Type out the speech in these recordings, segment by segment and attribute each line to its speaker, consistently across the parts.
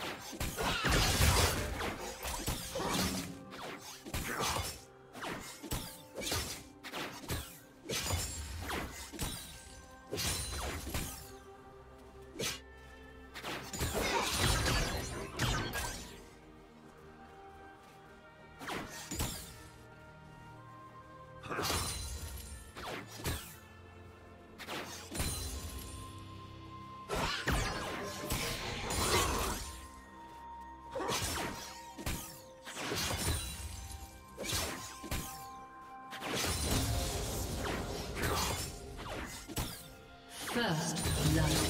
Speaker 1: First blood.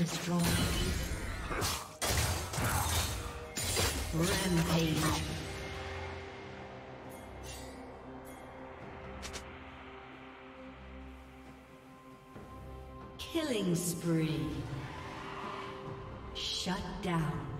Speaker 1: Destroyed. Rampage. Killing spree. Shut down.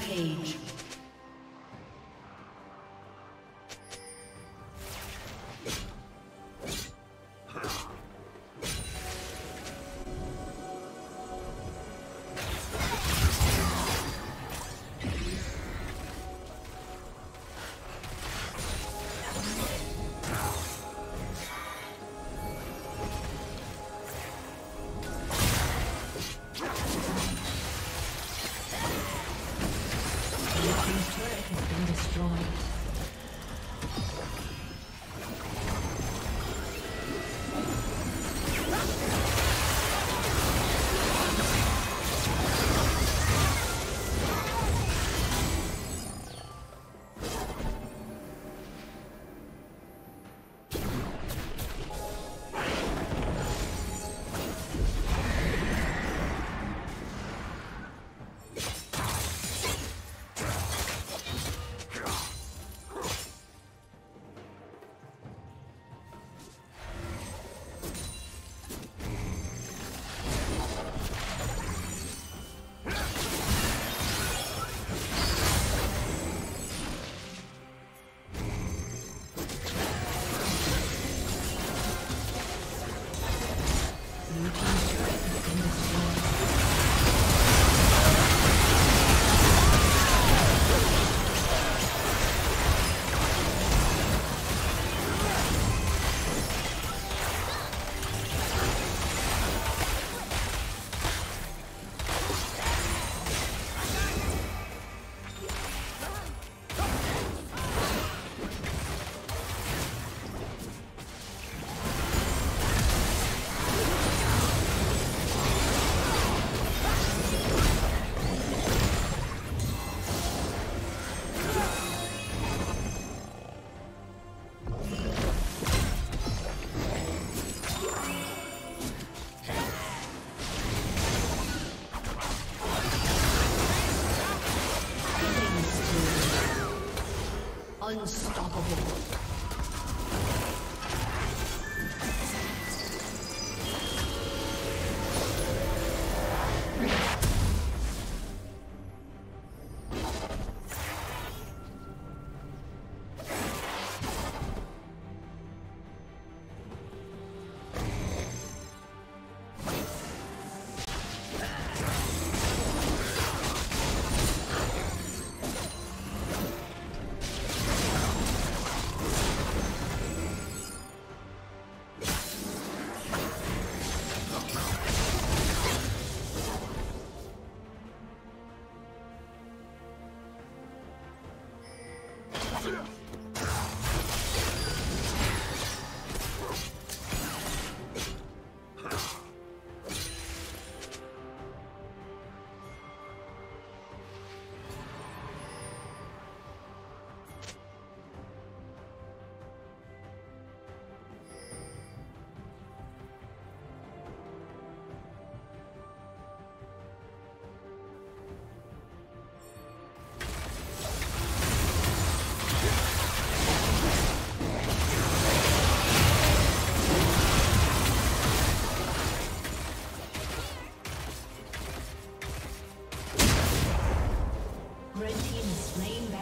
Speaker 1: Rampage.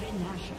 Speaker 1: Slain